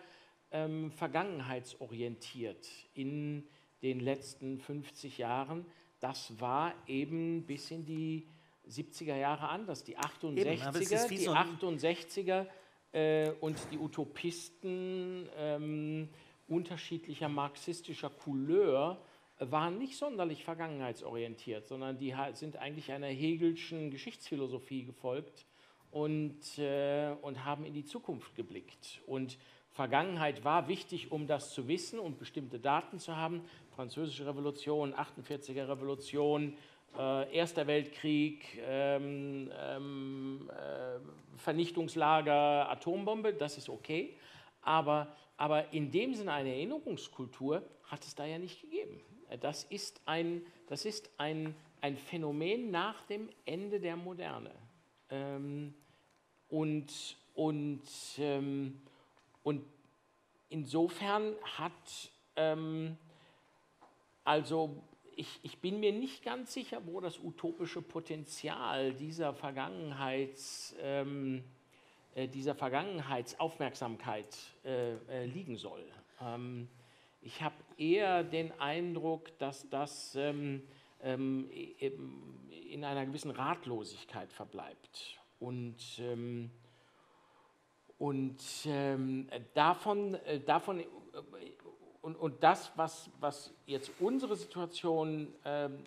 ähm, vergangenheitsorientiert in den letzten 50 Jahren. Das war eben bis in die 70er Jahre anders. Die 68er, die 68er äh, und die Utopisten ähm, unterschiedlicher marxistischer Couleur waren nicht sonderlich vergangenheitsorientiert, sondern die sind eigentlich einer Hegelschen Geschichtsphilosophie gefolgt und, äh, und haben in die Zukunft geblickt. Und Vergangenheit war wichtig, um das zu wissen und bestimmte Daten zu haben. Französische Revolution, 48er Revolution, äh, Erster Weltkrieg, ähm, ähm, äh, Vernichtungslager, Atombombe, das ist okay. Aber aber in dem Sinne eine Erinnerungskultur hat es da ja nicht gegeben. Das ist ein, das ist ein, ein Phänomen nach dem Ende der Moderne. Ähm, und, und, ähm, und insofern hat, ähm, also ich, ich, bin mir nicht ganz sicher, wo das utopische Potenzial dieser Vergangenheits, ähm, äh, dieser Vergangenheitsaufmerksamkeit äh, äh, liegen soll. Ähm, ich habe eher den Eindruck, dass das ähm, ähm in einer gewissen Ratlosigkeit verbleibt. Und, ähm, und ähm, davon, äh, davon und, und das, was, was jetzt unsere Situation ähm,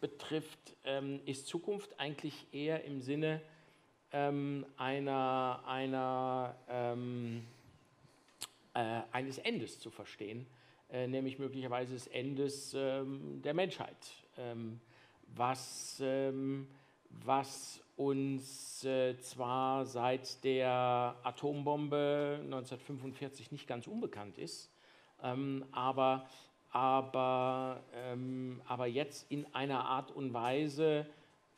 betrifft, ähm, ist Zukunft eigentlich eher im Sinne ähm, einer, einer, ähm, äh, eines Endes zu verstehen, äh, nämlich möglicherweise des Endes ähm, der Menschheit, ähm, was, was uns äh, zwar seit der Atombombe 1945 nicht ganz unbekannt ist, ähm, aber, aber, ähm, aber jetzt in einer Art und Weise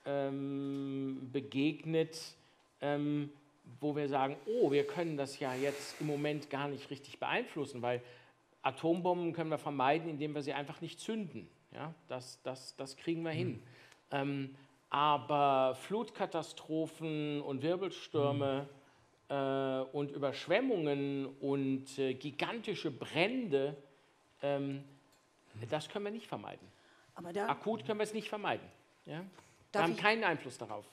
ähm, begegnet, ähm, wo wir sagen, oh, wir können das ja jetzt im Moment gar nicht richtig beeinflussen, weil Atombomben können wir vermeiden, indem wir sie einfach nicht zünden. Ja, das, das, das kriegen wir hin. Mhm. aber Flutkatastrophen und Wirbelstürme, mhm äh, und Überschwemmungen und äh, gigantische Brände, ähm, das können wir nicht vermeiden. Akut können wir es nicht vermeiden. Ja? Wir haben keinen Einfluss darauf.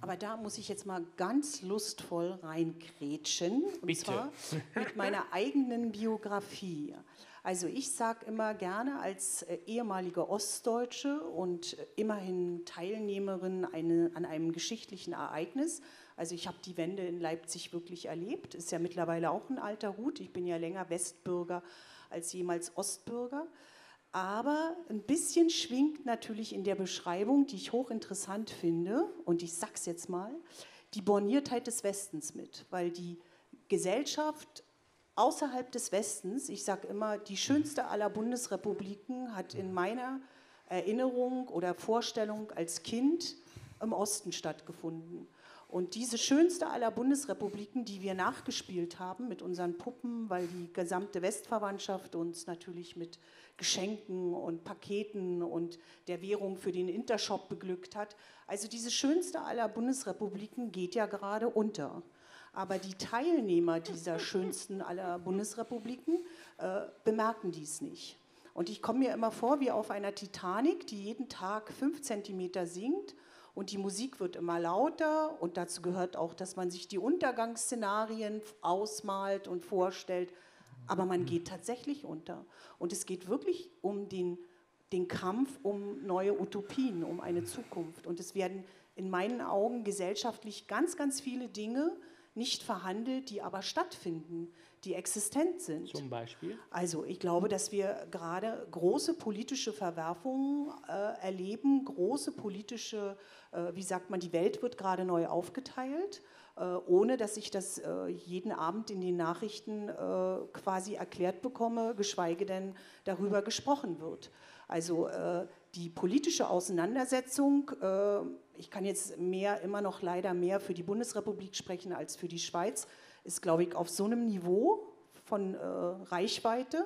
Aber da muss ich jetzt mal ganz lustvoll reinkrätschen. Und Bitte. zwar mit meiner eigenen Biografie. Also ich sage immer gerne als äh, ehemalige Ostdeutsche und äh, immerhin Teilnehmerin eine, an einem geschichtlichen Ereignis, also ich habe die Wende in Leipzig wirklich erlebt. Ist ja mittlerweile auch ein alter Hut. Ich bin ja länger Westbürger als jemals Ostbürger. Aber ein bisschen schwingt natürlich in der Beschreibung, die ich hochinteressant finde, und ich sag's jetzt mal, die Borniertheit des Westens mit, weil die Gesellschaft außerhalb des Westens, ich sage immer, die schönste aller Bundesrepubliken hat in meiner Erinnerung oder Vorstellung als Kind im Osten stattgefunden. Und diese schönste aller Bundesrepubliken, die wir nachgespielt haben mit unseren Puppen, weil die gesamte Westverwandtschaft uns natürlich mit Geschenken und Paketen und der Währung für den Intershop beglückt hat. Also diese schönste aller Bundesrepubliken geht ja gerade unter. Aber die Teilnehmer dieser schönsten aller Bundesrepubliken äh, bemerken dies nicht. Und ich komme mir immer vor wie auf einer Titanic, die jeden Tag fünf Zentimeter sinkt und die Musik wird immer lauter und dazu gehört auch, dass man sich die Untergangsszenarien ausmalt und vorstellt, aber man geht tatsächlich unter. Und es geht wirklich um den, den Kampf um neue Utopien, um eine Zukunft. Und es werden in meinen Augen gesellschaftlich ganz, ganz viele Dinge nicht verhandelt, die aber stattfinden, die existent sind. Zum Beispiel? Also ich glaube, dass wir gerade große politische Verwerfungen äh, erleben, große politische, äh, wie sagt man, die Welt wird gerade neu aufgeteilt, äh, ohne dass ich das äh, jeden Abend in den Nachrichten äh, quasi erklärt bekomme, geschweige denn darüber gesprochen wird. Also äh, die politische Auseinandersetzung, ich kann jetzt mehr, immer noch leider mehr für die Bundesrepublik sprechen als für die Schweiz, ist, glaube ich, auf so einem Niveau von äh, Reichweite.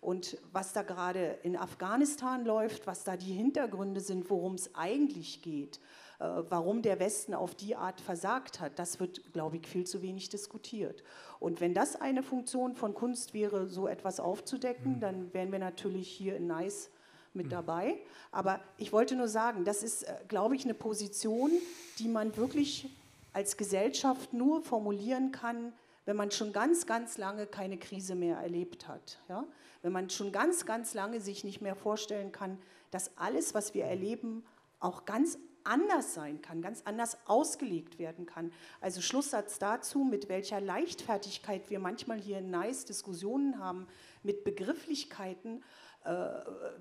Und was da gerade in Afghanistan läuft, was da die Hintergründe sind, worum es eigentlich geht, äh, warum der Westen auf die Art versagt hat, das wird, glaube ich, viel zu wenig diskutiert. Und wenn das eine Funktion von Kunst wäre, so etwas aufzudecken, mhm. dann wären wir natürlich hier in Nice mit mhm. dabei. Aber ich wollte nur sagen, das ist, äh, glaube ich, eine Position, die man wirklich als Gesellschaft nur formulieren kann, wenn man schon ganz, ganz lange keine Krise mehr erlebt hat. Ja? Wenn man schon ganz, ganz lange sich nicht mehr vorstellen kann, dass alles, was wir erleben, auch ganz anders sein kann, ganz anders ausgelegt werden kann. Also Schlusssatz dazu, mit welcher Leichtfertigkeit wir manchmal hier in Nice Diskussionen haben mit Begrifflichkeiten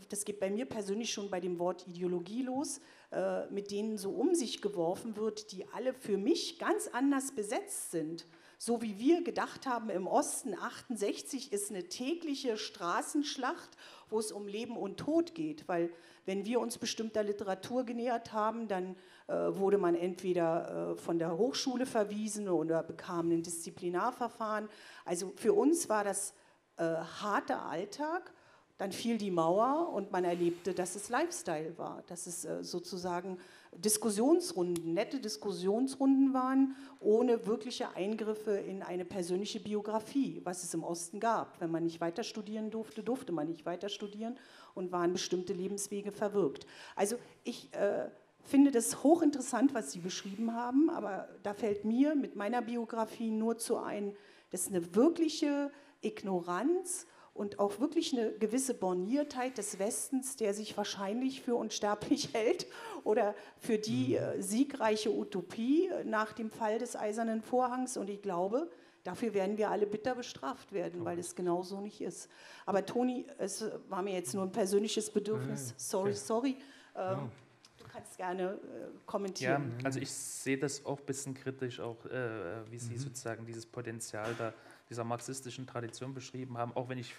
das geht bei mir persönlich schon bei dem Wort Ideologie los, äh, mit denen so um sich geworfen wird, die alle für mich ganz anders besetzt sind. So wie wir gedacht haben, im Osten 68 ist eine tägliche Straßenschlacht, wo es um Leben und Tod geht. Weil wenn wir uns bestimmter Literatur genähert haben, dann äh, wurde man entweder äh, von der Hochschule verwiesen oder bekam ein Disziplinarverfahren. Also für uns war das äh, harter Alltag dann fiel die Mauer und man erlebte, dass es Lifestyle war, dass es äh, sozusagen Diskussionsrunden, nette Diskussionsrunden waren, ohne wirkliche Eingriffe in eine persönliche Biografie, was es im Osten gab. Wenn man nicht weiter studieren durfte, durfte man nicht weiter studieren und waren bestimmte Lebenswege verwirkt. Also ich äh, finde das hochinteressant, was Sie beschrieben haben, aber da fällt mir mit meiner Biografie nur zu ein, das ist eine wirkliche Ignoranz und auch wirklich eine gewisse Borniertheit des Westens, der sich wahrscheinlich für unsterblich hält oder für die mhm. äh, siegreiche Utopie nach dem Fall des Eisernen Vorhangs. Und ich glaube, dafür werden wir alle bitter bestraft werden, weil es genau so nicht ist. Aber Toni, es war mir jetzt nur ein persönliches Bedürfnis. Sorry, sorry. Ähm, du kannst gerne äh, kommentieren. Ja, also ich sehe das auch ein bisschen kritisch, auch äh, wie Sie mhm. sozusagen dieses Potenzial da dieser marxistischen Tradition beschrieben haben, auch wenn ich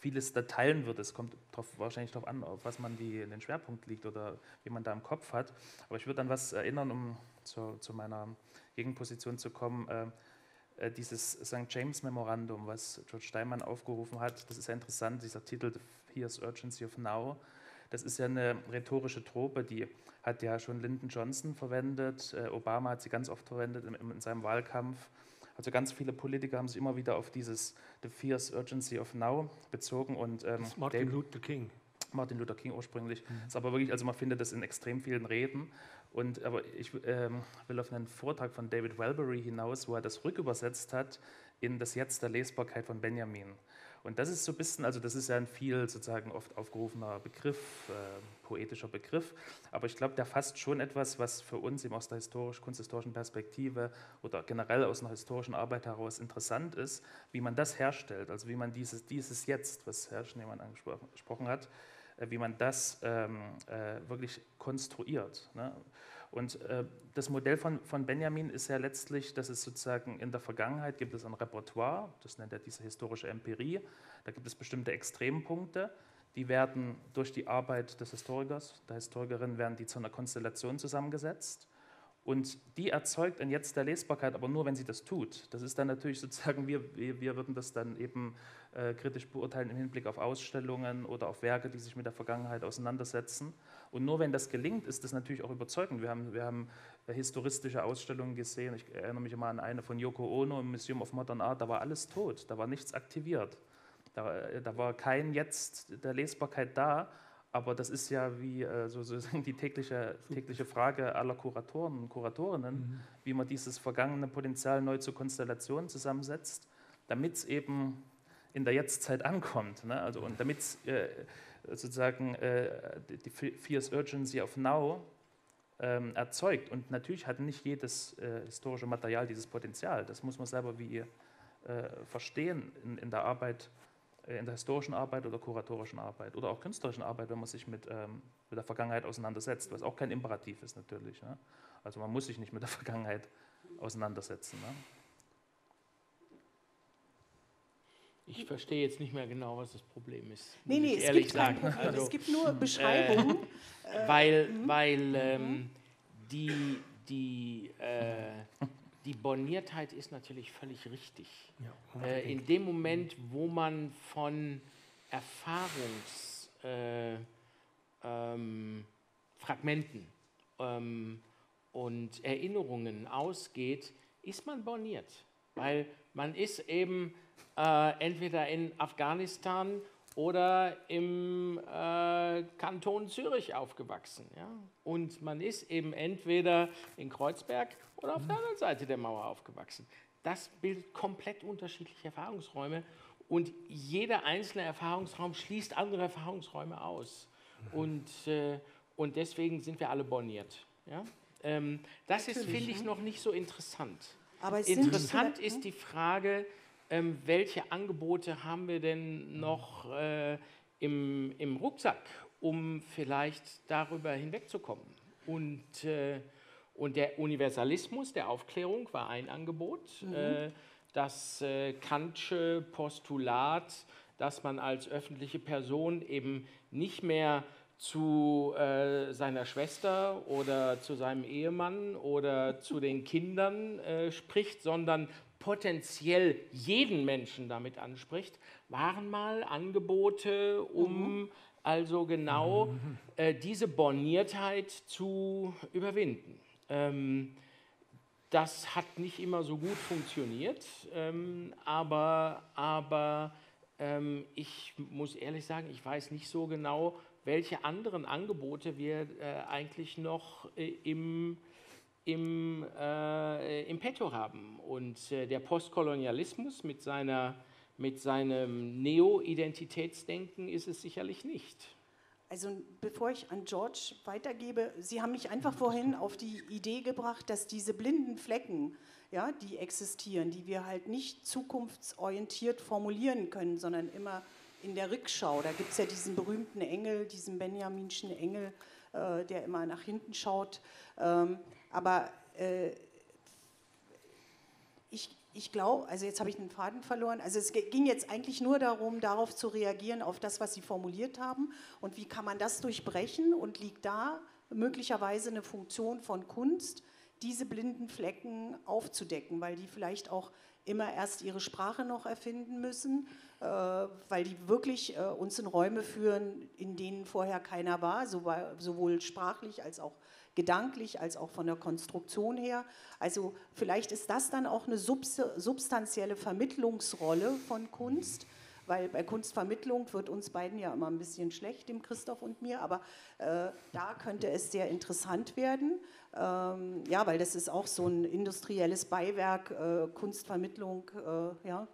vieles da teilen würde. Es kommt drauf, wahrscheinlich darauf an, auf was man die, den Schwerpunkt liegt oder wie man da im Kopf hat. Aber ich würde an was erinnern, um zu, zu meiner Gegenposition zu kommen. Äh, äh dieses St. James Memorandum, was George Steinmann aufgerufen hat, das ist ja interessant, dieser Titel Here's Urgency of Now. Das ist ja eine rhetorische Trope, die hat ja schon Lyndon Johnson verwendet, äh, Obama hat sie ganz oft verwendet in, in seinem Wahlkampf. Also ganz viele Politiker haben sich immer wieder auf dieses The Fierce Urgency of Now bezogen und ähm, Martin David, Luther King. Martin Luther King ursprünglich. Mhm. Ist aber wirklich, also man findet das in extrem vielen Reden. Und aber ich ähm, will auf einen Vortrag von David Welbury hinaus, wo er das rückübersetzt hat in das Jetzt der Lesbarkeit von Benjamin. Und das ist so ein bisschen, also das ist ja ein viel sozusagen oft aufgerufener Begriff, äh, poetischer Begriff, aber ich glaube, der fasst schon etwas, was für uns eben aus der historisch, kunsthistorischen Perspektive oder generell aus einer historischen Arbeit heraus interessant ist, wie man das herstellt, also wie man dieses, dieses Jetzt, was Herr Schneemann angesprochen hat, äh, wie man das ähm, äh, wirklich konstruiert. Ne? Und äh, das Modell von, von Benjamin ist ja letztlich, dass es sozusagen in der Vergangenheit gibt es ein Repertoire, das nennt er diese historische Empirie, da gibt es bestimmte Extrempunkte, die werden durch die Arbeit des Historikers, der Historikerin, werden die zu einer Konstellation zusammengesetzt und die erzeugt ein Jetzt der Lesbarkeit, aber nur, wenn sie das tut. Das ist dann natürlich sozusagen, wir, wir würden das dann eben äh, kritisch beurteilen im Hinblick auf Ausstellungen oder auf Werke, die sich mit der Vergangenheit auseinandersetzen. Und nur wenn das gelingt, ist das natürlich auch überzeugend. Wir haben, wir haben äh, historistische Ausstellungen gesehen. Ich erinnere mich immer an eine von Yoko Ono im Museum of Modern Art. Da war alles tot, da war nichts aktiviert. Da, äh, da war kein Jetzt der Lesbarkeit da, aber das ist ja wie äh, so, so die tägliche, tägliche Frage aller Kuratoren und Kuratorinnen, mhm. wie man dieses vergangene Potenzial neu zur Konstellation zusammensetzt, damit es eben in der Jetztzeit ankommt. Ne? Also, und damit äh, sozusagen äh, die Fierce Urgency of Now ähm, erzeugt. Und natürlich hat nicht jedes äh, historische Material dieses Potenzial. Das muss man selber wie äh, verstehen in, in der Arbeit äh, in der historischen Arbeit oder kuratorischen Arbeit oder auch künstlerischen Arbeit, wenn man sich mit, ähm, mit der Vergangenheit auseinandersetzt, was auch kein Imperativ ist natürlich. Ne? Also man muss sich nicht mit der Vergangenheit auseinandersetzen. Ne? Ich verstehe jetzt nicht mehr genau, was das Problem ist. Nee, nee, es gibt, sagen. Also, es gibt nur Beschreibungen. Äh, weil mhm. weil ähm, die, die äh, die Borniertheit ist natürlich völlig richtig. Ja, äh, in dem Moment, wo man von Erfahrungsfragmenten äh, ähm, ähm, und Erinnerungen ausgeht, ist man borniert. Weil man ist eben äh, entweder in Afghanistan oder im äh, Kanton Zürich aufgewachsen. Ja? Und man ist eben entweder in Kreuzberg oder auf der anderen Seite der Mauer aufgewachsen. Das bildet komplett unterschiedliche Erfahrungsräume und jeder einzelne Erfahrungsraum schließt andere Erfahrungsräume aus. Und, äh, und deswegen sind wir alle borniert. Ja? Ähm, das Natürlich, ist, finde ich, noch nicht so interessant. Aber interessant ist die Frage, ähm, welche Angebote haben wir denn noch äh, im, im Rucksack, um vielleicht darüber hinwegzukommen. Und, äh, und der Universalismus der Aufklärung war ein Angebot. Mhm. Äh, das äh, Kantsche Postulat, dass man als öffentliche Person eben nicht mehr zu äh, seiner Schwester oder zu seinem Ehemann oder zu den Kindern äh, spricht, sondern potenziell jeden Menschen damit anspricht, waren mal Angebote, um mhm. also genau äh, diese Borniertheit zu überwinden. Ähm, das hat nicht immer so gut funktioniert, ähm, aber, aber ähm, ich muss ehrlich sagen, ich weiß nicht so genau, welche anderen Angebote wir äh, eigentlich noch äh, im, im, äh, im Petto haben. Und äh, der Postkolonialismus mit, seiner, mit seinem Neo-Identitätsdenken ist es sicherlich nicht. Also bevor ich an George weitergebe, Sie haben mich einfach vorhin auf die Idee gebracht, dass diese blinden Flecken, ja, die existieren, die wir halt nicht zukunftsorientiert formulieren können, sondern immer in der Rückschau. Da gibt es ja diesen berühmten Engel, diesen Benjaminschen Engel, äh, der immer nach hinten schaut. Ähm, aber äh, ich, ich glaube, also jetzt habe ich den Faden verloren. Also es ging jetzt eigentlich nur darum, darauf zu reagieren, auf das, was Sie formuliert haben. Und wie kann man das durchbrechen? Und liegt da möglicherweise eine Funktion von Kunst, diese blinden Flecken aufzudecken, weil die vielleicht auch immer erst ihre Sprache noch erfinden müssen, äh, weil die wirklich äh, uns in Räume führen, in denen vorher keiner war, sowohl sprachlich als auch gedanklich als auch von der Konstruktion her. Also vielleicht ist das dann auch eine substanzielle Vermittlungsrolle von Kunst, weil bei Kunstvermittlung wird uns beiden ja immer ein bisschen schlecht, dem Christoph und mir, aber äh, da könnte es sehr interessant werden. Ähm, ja, weil das ist auch so ein industrielles Beiwerk, äh, Kunstvermittlung, äh, ja,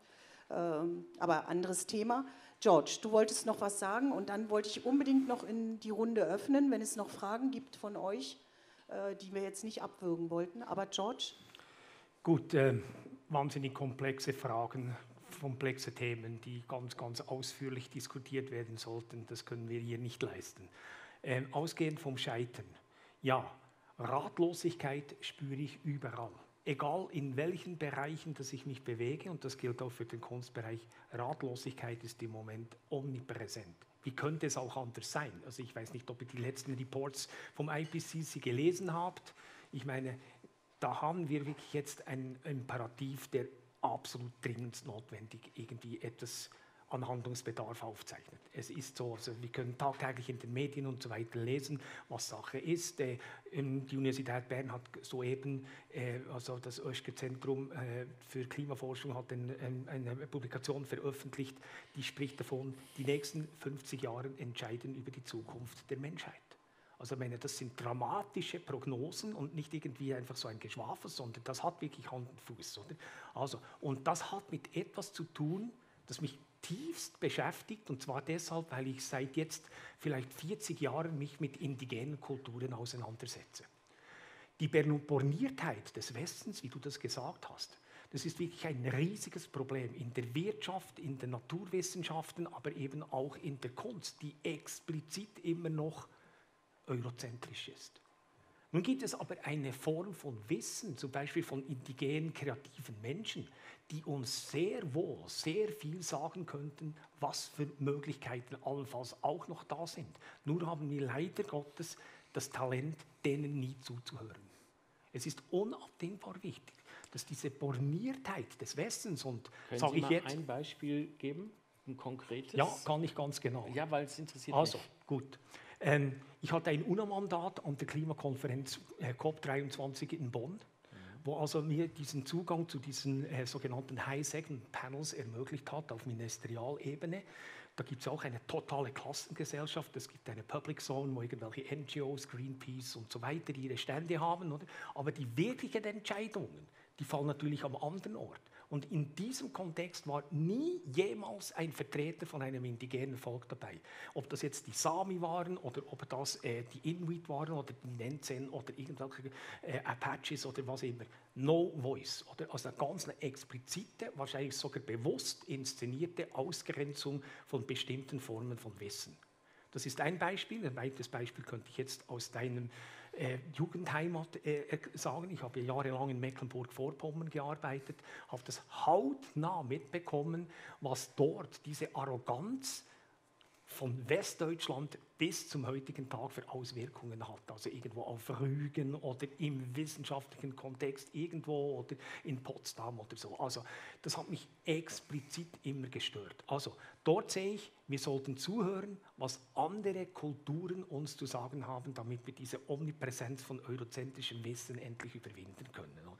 ähm, aber anderes Thema. George, du wolltest noch was sagen und dann wollte ich unbedingt noch in die Runde öffnen, wenn es noch Fragen gibt von euch. Äh, die wir jetzt nicht abwürgen wollten. Aber George? Gut, äh, wahnsinnig komplexe Fragen, komplexe Themen, die ganz, ganz ausführlich diskutiert werden sollten. Das können wir hier nicht leisten. Äh, ausgehend vom Scheitern. Ja, Ratlosigkeit spüre ich überall. Egal in welchen Bereichen, dass ich mich bewege, und das gilt auch für den Kunstbereich, Ratlosigkeit ist im Moment omnipräsent. Wie könnte es auch anders sein? Also ich weiß nicht, ob ihr die letzten Reports vom IPCC gelesen habt. Ich meine, da haben wir wirklich jetzt ein Imperativ, der absolut dringend notwendig irgendwie etwas an Handlungsbedarf aufzeichnet. Es ist so, also wir können tagtäglich in den Medien und so weiter lesen, was Sache ist. Äh, die Universität Bern hat soeben, äh, also das Oeschger Zentrum äh, für Klimaforschung hat eine Publikation veröffentlicht, die spricht davon, die nächsten 50 Jahre entscheiden über die Zukunft der Menschheit. Also ich meine, das sind dramatische Prognosen und nicht irgendwie einfach so ein Geschwafel, sondern das hat wirklich Hand und Fuß. Oder? Also, und das hat mit etwas zu tun, das mich tiefst beschäftigt und zwar deshalb, weil ich seit jetzt vielleicht 40 Jahren mich mit indigenen Kulturen auseinandersetze. Die Borniertheit des Westens, wie du das gesagt hast, das ist wirklich ein riesiges Problem in der Wirtschaft, in den Naturwissenschaften, aber eben auch in der Kunst, die explizit immer noch eurozentrisch ist. Nun gibt es aber eine Form von Wissen, zum Beispiel von indigenen kreativen Menschen, die uns sehr wohl sehr viel sagen könnten, was für Möglichkeiten allenfalls auch noch da sind. Nur haben wir leider Gottes das Talent, denen nie zuzuhören. Es ist unabdingbar wichtig, dass diese Borniertheit des Westens und sage ich jetzt ein Beispiel geben, ein konkretes. Ja, kann ich ganz genau. Ja, weil es interessiert also, mich. Also gut. Ähm, ich hatte ein UNO-Mandat an der Klimakonferenz äh, COP23 in Bonn wo also mir diesen Zugang zu diesen äh, sogenannten High-Segment-Panels ermöglicht hat auf Ministerialebene. Da gibt es auch eine totale Klassengesellschaft. Es gibt eine Public Zone, wo irgendwelche NGOs, Greenpeace und so weiter ihre Stände haben. Oder? Aber die wirklichen Entscheidungen, die fallen natürlich am anderen Ort. Und in diesem Kontext war nie jemals ein Vertreter von einem indigenen Volk dabei. Ob das jetzt die Sami waren oder ob das äh, die Inuit waren oder die Nenzen oder irgendwelche äh, Apaches oder was immer. No voice. Oder? Also eine ganz explizite, wahrscheinlich sogar bewusst inszenierte Ausgrenzung von bestimmten Formen von Wissen. Das ist ein Beispiel. Ein weiteres Beispiel könnte ich jetzt aus deinem äh, Jugendheimat äh, äh, sagen. Ich habe jahrelang in Mecklenburg-Vorpommern gearbeitet, habe das hautnah mitbekommen, was dort diese Arroganz von Westdeutschland bis zum heutigen Tag für Auswirkungen hat. Also irgendwo auf Rügen oder im wissenschaftlichen Kontext irgendwo oder in Potsdam oder so. Also das hat mich explizit immer gestört. Also dort sehe ich, wir sollten zuhören, was andere Kulturen uns zu sagen haben, damit wir diese Omnipräsenz von eurozentrischem Wissen endlich überwinden können. Oder?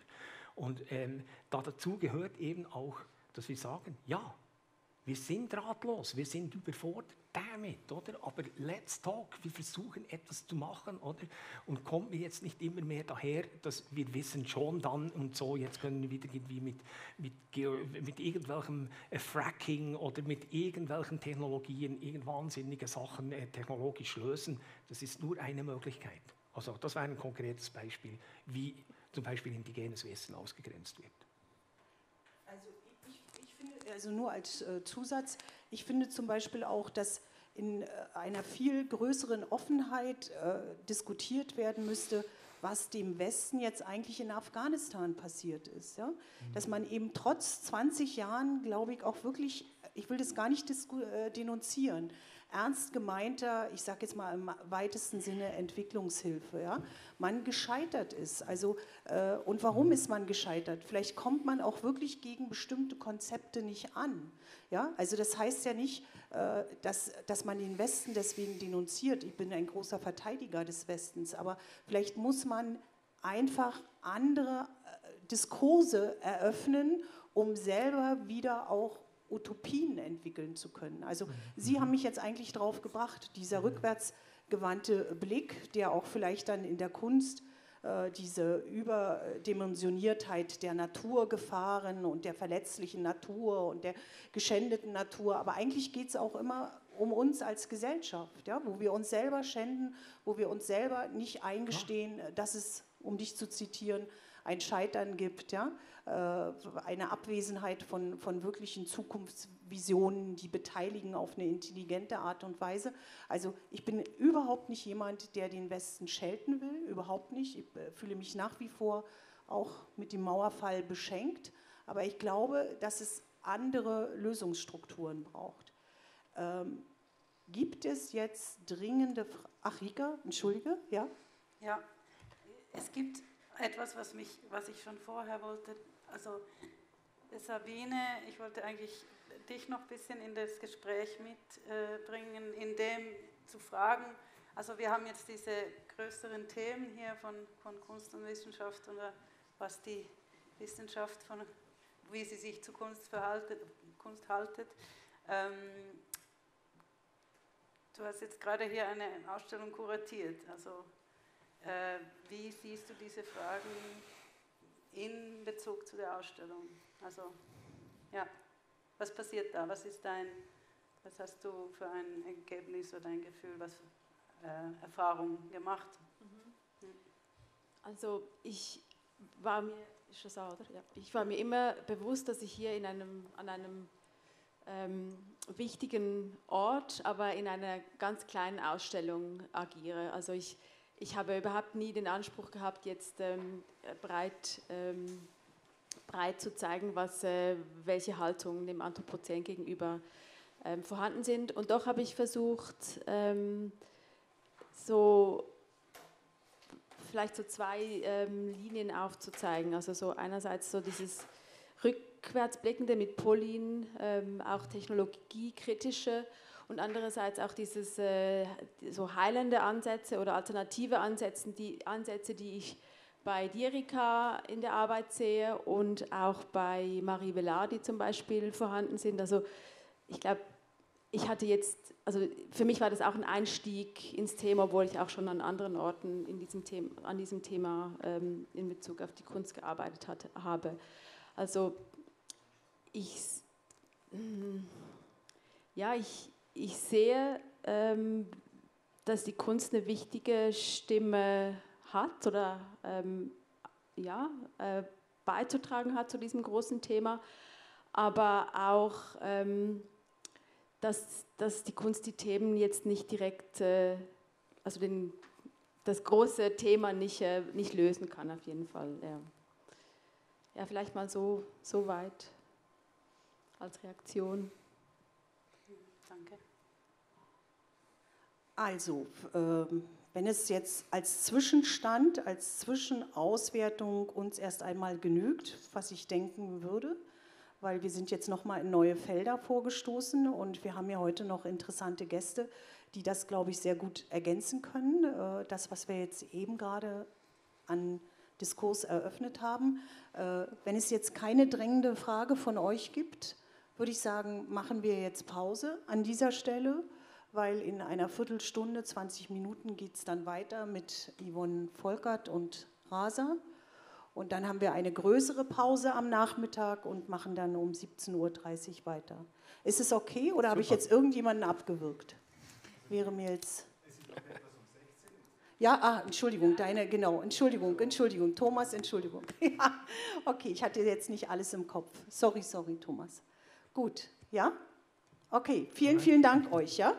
Und ähm, da dazu gehört eben auch, dass wir sagen, ja, wir sind ratlos, wir sind überfordert damit, oder? Aber let's talk, wir versuchen etwas zu machen, oder? Und kommt mir jetzt nicht immer mehr daher, dass wir wissen schon dann und so, jetzt können wir wieder irgendwie mit, mit, mit irgendwelchem äh, Fracking oder mit irgendwelchen Technologien irgend wahnsinnige Sachen äh, technologisch lösen. Das ist nur eine Möglichkeit. Also das wäre ein konkretes Beispiel, wie zum Beispiel indigenes Wissen ausgegrenzt wird. Also nur als äh, Zusatz, ich finde zum Beispiel auch, dass in äh, einer viel größeren Offenheit äh, diskutiert werden müsste, was dem Westen jetzt eigentlich in Afghanistan passiert ist. Ja? Dass man eben trotz 20 Jahren, glaube ich, auch wirklich, ich will das gar nicht denunzieren, ernst gemeinter, ich sage jetzt mal im weitesten Sinne Entwicklungshilfe, ja, man gescheitert ist. Also, äh, und warum ist man gescheitert? Vielleicht kommt man auch wirklich gegen bestimmte Konzepte nicht an. Ja? Also das heißt ja nicht, äh, dass, dass man den Westen deswegen denunziert. Ich bin ein großer Verteidiger des Westens, aber vielleicht muss man einfach andere äh, Diskurse eröffnen, um selber wieder auch Utopien entwickeln zu können. Also mhm. Sie haben mich jetzt eigentlich darauf gebracht, dieser mhm. rückwärtsgewandte Blick, der auch vielleicht dann in der Kunst äh, diese Überdimensioniertheit der Naturgefahren und der verletzlichen Natur und der geschändeten Natur, aber eigentlich geht es auch immer um uns als Gesellschaft, ja, wo wir uns selber schänden, wo wir uns selber nicht eingestehen, dass es, um dich zu zitieren, ein Scheitern gibt, ja, äh, eine Abwesenheit von, von wirklichen Zukunftsvisionen, die beteiligen auf eine intelligente Art und Weise. Also ich bin überhaupt nicht jemand, der den Westen schelten will, überhaupt nicht. Ich äh, fühle mich nach wie vor auch mit dem Mauerfall beschenkt, aber ich glaube, dass es andere Lösungsstrukturen braucht. Ähm, gibt es jetzt dringende Fra Ach, Rika, entschuldige, ja? Ja, es gibt etwas, was, mich, was ich schon vorher wollte also Sabine, ich wollte eigentlich dich noch ein bisschen in das Gespräch mitbringen, äh, in dem zu fragen, also wir haben jetzt diese größeren Themen hier von, von Kunst und Wissenschaft oder was die Wissenschaft von, wie sie sich zu Kunst, verhaltet, Kunst haltet. Ähm, du hast jetzt gerade hier eine Ausstellung kuratiert, also äh, wie siehst du diese Fragen in Bezug zu der Ausstellung. Also, ja, was passiert da? Was ist dein, was hast du für ein Ergebnis oder ein Gefühl, was äh, Erfahrung gemacht? Mhm. Also ich war mir, ist das auch, oder? Ja. ich war mir immer bewusst, dass ich hier in einem, an einem ähm, wichtigen Ort, aber in einer ganz kleinen Ausstellung agiere. Also ich ich habe überhaupt nie den Anspruch gehabt, jetzt ähm, breit, ähm, breit zu zeigen, was, äh, welche Haltungen dem Anthropozän gegenüber ähm, vorhanden sind. Und doch habe ich versucht, ähm, so vielleicht so zwei ähm, Linien aufzuzeigen. Also so einerseits so dieses rückwärtsblickende mit Pauline, ähm, auch technologiekritische und andererseits auch dieses äh, so heilende Ansätze oder alternative Ansätze, die, Ansätze, die ich bei Dirika in der Arbeit sehe und auch bei Marie Velardi zum Beispiel vorhanden sind. Also ich glaube, ich hatte jetzt, also für mich war das auch ein Einstieg ins Thema, obwohl ich auch schon an anderen Orten in diesem Thema, an diesem Thema ähm, in Bezug auf die Kunst gearbeitet hatte, habe. Also ich, ja, ich, ich sehe, ähm, dass die Kunst eine wichtige Stimme hat oder ähm, ja, äh, beizutragen hat zu diesem großen Thema, aber auch, ähm, dass, dass die Kunst die Themen jetzt nicht direkt, äh, also den, das große Thema nicht, äh, nicht lösen kann, auf jeden Fall. Ja, ja vielleicht mal so, so weit als Reaktion. Danke. Also, ähm, wenn es jetzt als Zwischenstand, als Zwischenauswertung uns erst einmal genügt, was ich denken würde, weil wir sind jetzt nochmal in neue Felder vorgestoßen und wir haben ja heute noch interessante Gäste, die das, glaube ich, sehr gut ergänzen können. Äh, das, was wir jetzt eben gerade an Diskurs eröffnet haben. Äh, wenn es jetzt keine drängende Frage von euch gibt, würde ich sagen, machen wir jetzt Pause an dieser Stelle, weil in einer Viertelstunde, 20 Minuten geht es dann weiter mit Yvonne Volkert und Rasa. Und dann haben wir eine größere Pause am Nachmittag und machen dann um 17.30 Uhr weiter. Ist es okay oder habe ich jetzt irgendjemanden abgewürgt? Wäre mir jetzt. Ja, ah, Entschuldigung, deine, genau, Entschuldigung, Entschuldigung, Thomas, Entschuldigung. Ja, okay, ich hatte jetzt nicht alles im Kopf. Sorry, sorry, Thomas. Gut, ja? Okay, vielen, vielen Dank euch, ja?